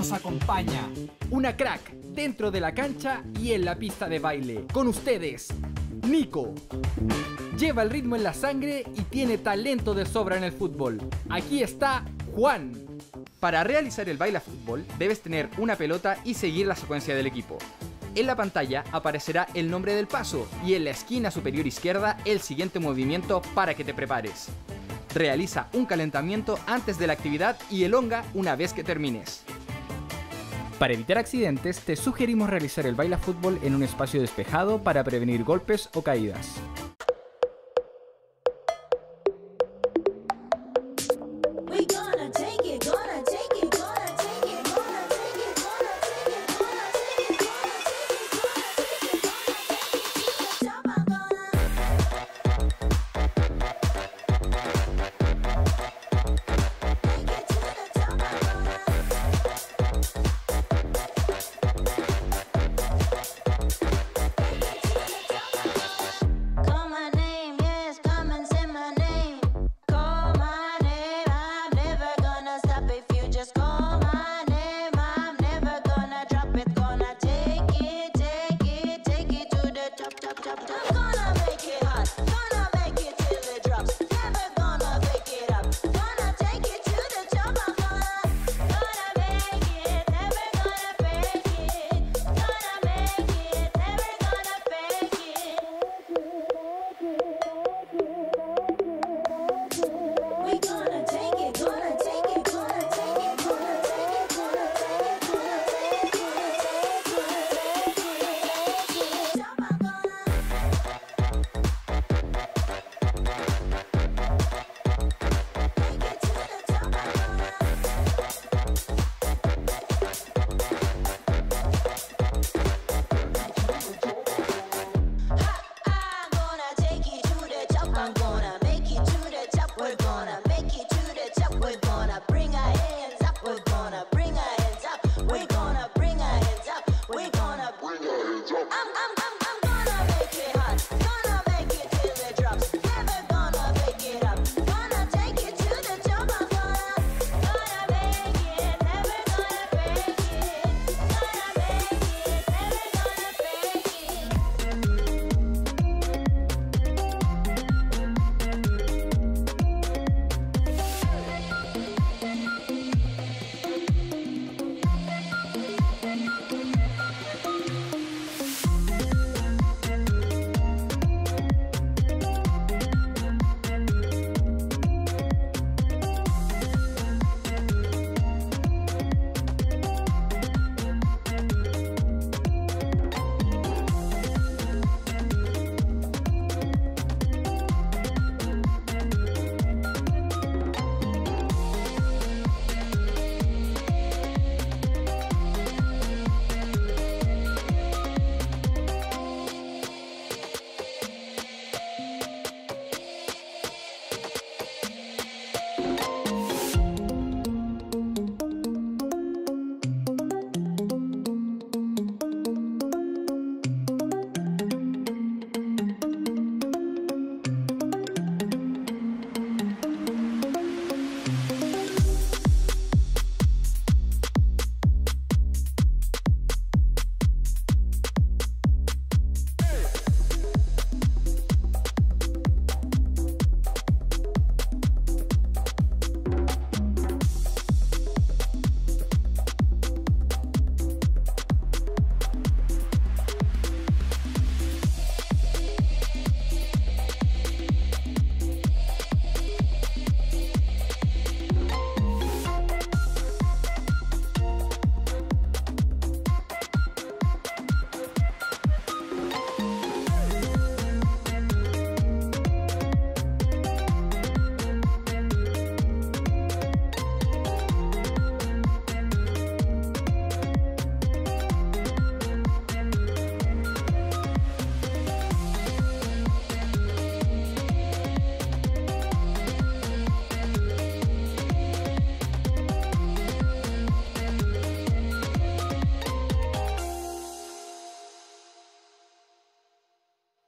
nos acompaña. Una crack dentro de la cancha y en la pista de baile. Con ustedes, Nico. Lleva el ritmo en la sangre y tiene talento de sobra en el fútbol. Aquí está Juan. Para realizar el baile a fútbol debes tener una pelota y seguir la secuencia del equipo. En la pantalla aparecerá el nombre del paso y en la esquina superior izquierda el siguiente movimiento para que te prepares. Realiza un calentamiento antes de la actividad y elonga una vez que termines. Para evitar accidentes, te sugerimos realizar el baila fútbol en un espacio despejado para prevenir golpes o caídas.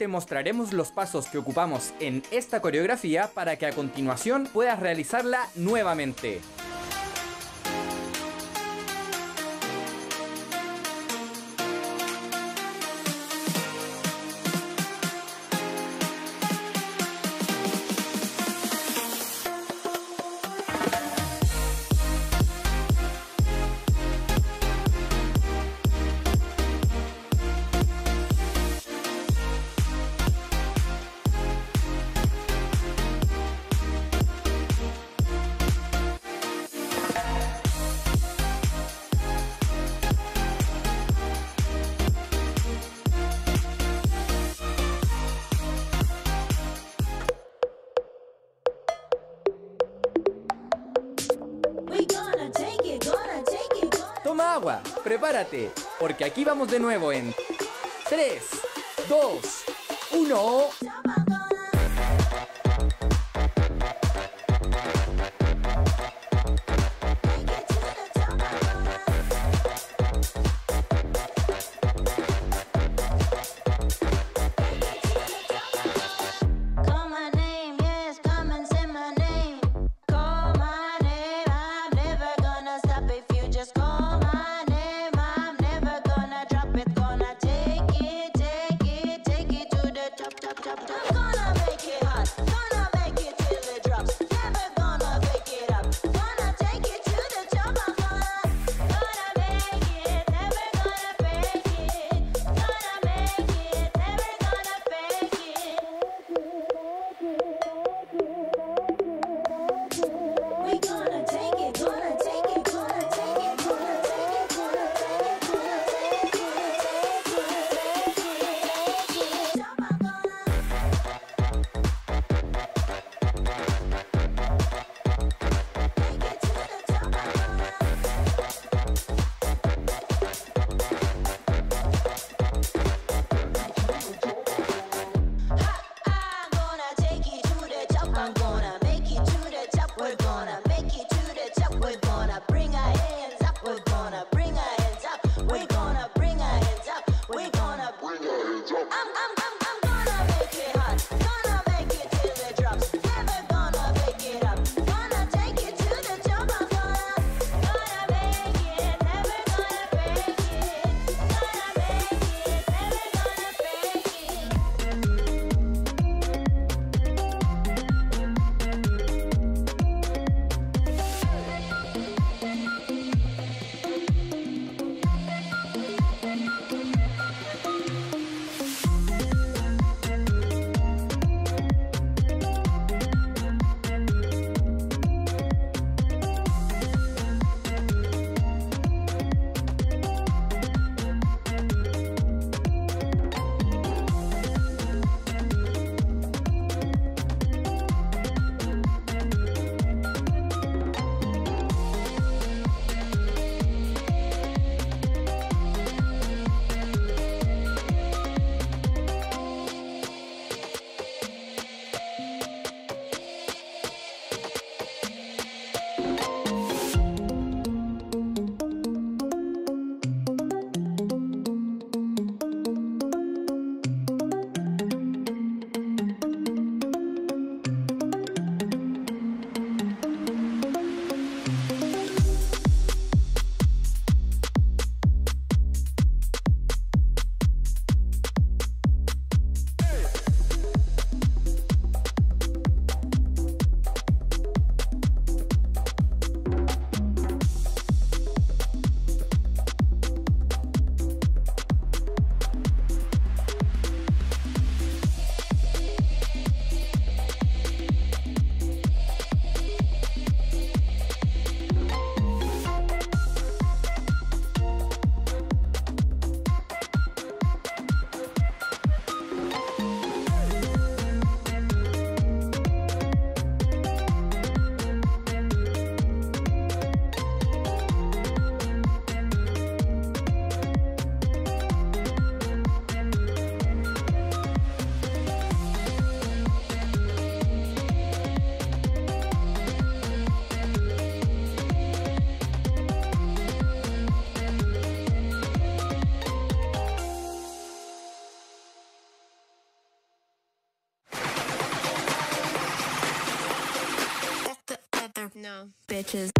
Te mostraremos los pasos que ocupamos en esta coreografía para que a continuación puedas realizarla nuevamente. Agua, prepárate, porque aquí vamos de nuevo en 3, 2, 1. No. Bitches.